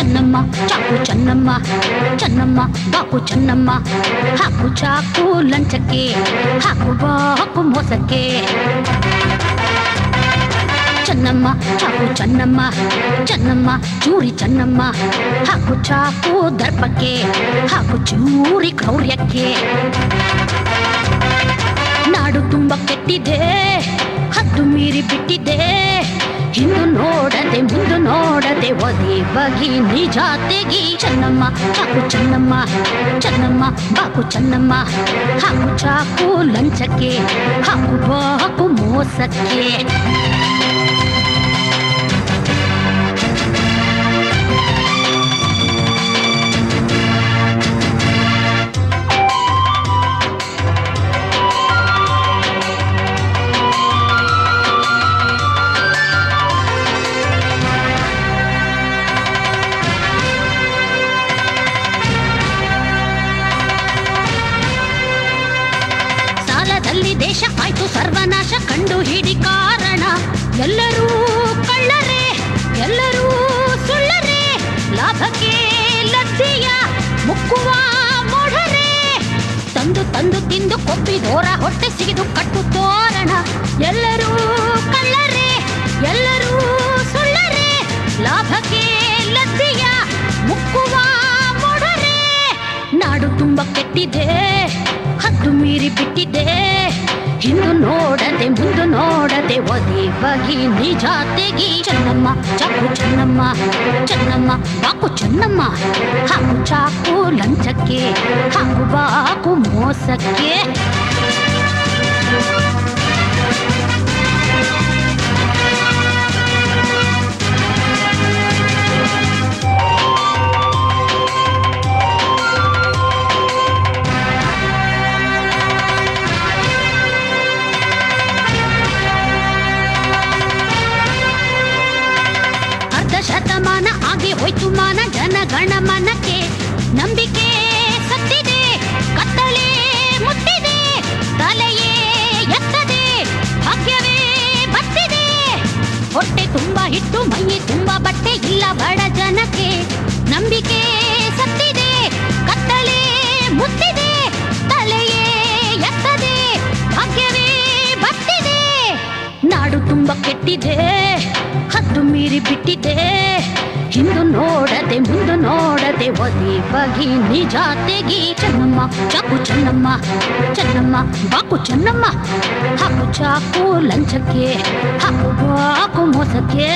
ಚೆನ್ನಮ್ಮ ಚೆನ್ನಮ್ಮ ಬಾಕು ಚೆನ್ನಮ್ಮ ಹಾಕು ಚಾಕು ಲಂಚಕ್ಕೆ ಹಾಕು ಬಾಕು ಮೋಸಕ್ಕೆ ಚೆನ್ನಮ್ಮ ಚಾಕು ಚೆನ್ನಮ್ಮ ಚೆನ್ನಮ್ಮ ಚೂರಿ ಚೆನ್ನಮ್ಮ ಹಾಕು ಚಾಕು ದರ್ಪಕ್ಕೆ ಹಾಕು ಚೂರಿ ಕ್ರೌರ್ಯಕ್ಕೆ ನಾಡು ತುಂಬ ಕೆಟ್ಟಿದೆ ಹತ್ತು ಮೀರಿ ಬಿಟ್ಟಿದೆ पौधे बघीनी जातेगी चन्नमा चाकू चन्नमा चन्नमा बाकू चन्नमा हाकू चाकू लंचके, हाकू बाकू मोसके। ದೇಶ ಆಯ್ತು ಸರ್ವನಾಶ ಕಂಡು ಹಿಡಿ ಕಾರಣ. ಎಲ್ಲರೂ ಕಳ್ಳರೆ, ಎಲ್ಲರೂ ಸುಳ್ಳರೆ, ಲಾಭಕ್ಕೆ ಲಬ್ಧಿಯ ಮುಕ್ಕುವ ಮೊಡರೆ ತಂದು ತಂದು ತಿಂದು ಕೊಪ್ಪಿದೋರ ಹೊಟ್ಟೆ ಸಿಗಿದು ಕಟ್ಟು ತೋರಣ. ಎಲ್ಲರೂ ಕಳ್ಳರೆ, ಎಲ್ಲರೂ ಸುಳ್ಳರೆ, ಲಾಭಕ್ಕೆ ಲಬ್ಧಿಯ ಮುಕ್ಕುವ ಮೊಡರೆ ನಾಡು ತುಂಬ ಕೆಟ್ಟಿದೆ, ಹದ್ದು ಮೀರಿ ಬಿಟ್ಟಿದೆ. ಒದೆ ಬಗಿ ನಿಜ ತೆಗಿ ಚೆನ್ನಮ್ಮ ಚಾಕು ಚೆನ್ನಮ್ಮ ಚೆನ್ನಮ್ಮ ಬಾಕು ಚೆನ್ನಮ್ಮ ಹಾಕು ಚಾಕು ಲಂಚಕ್ಕೆ ಹಾಕು ಬಾಕು ಮೋಸಕ್ಕೆ ಆಗಿ ಜನ ಗಣ ಮನಕ್ಕೆ ನಂಬಿಕೆ ಸತ್ತಿದೆ. ಕತ್ತಲೆ ಮುಟ್ಟಿದೆ, ತಲೆಯೇ ಎತ್ತದೆ, ಭಾಗ್ಯವೇ ಬತ್ತಿದೆ ಹೊಟ್ಟೆ ತುಂಬಾ ಹಿಟ್ಟು ಮೈ ತುಂಬಾ ಬಟ್ಟೆ, ಇಲ್ಲ ಬಡ ಜನಕ್ಕೆ ನಂಬಿಕೆ ಸತ್ತಿದೆ. ಕತ್ತಲೆ ಮುತ್ತಿದೆ ತಲೆಯೇ ಎತ್ತದೆ, ಭಾಗ್ಯವೇ ಬತ್ತಿದೆ ನಾಡು ತುಂಬಾ ಕೆಟ್ಟಿದೆ ಹತ್ತು ಮೀರಿ ಬಿಟ್ಟಿದೆ. ಹಿಂದು ನೋಡದೆ, ಮುಂದು ನೋಡದೆ ಒದಿ ಬಗಿ, ನಿಜ ತೆಗಿ. ಚೆನ್ನಮ್ಮ, ಚಾಕು ಚೆನ್ನಮ್ಮ ಚೆನ್ನಮ್ಮ, ಬಾಕು ಚೆನ್ನಮ್ಮ. ಹಾಕು ಚಾಕು ಲಂಚಕ್ಕೆ, ಹಾಕು ಬಾಕು ಮೋಸಕ್ಕೆ.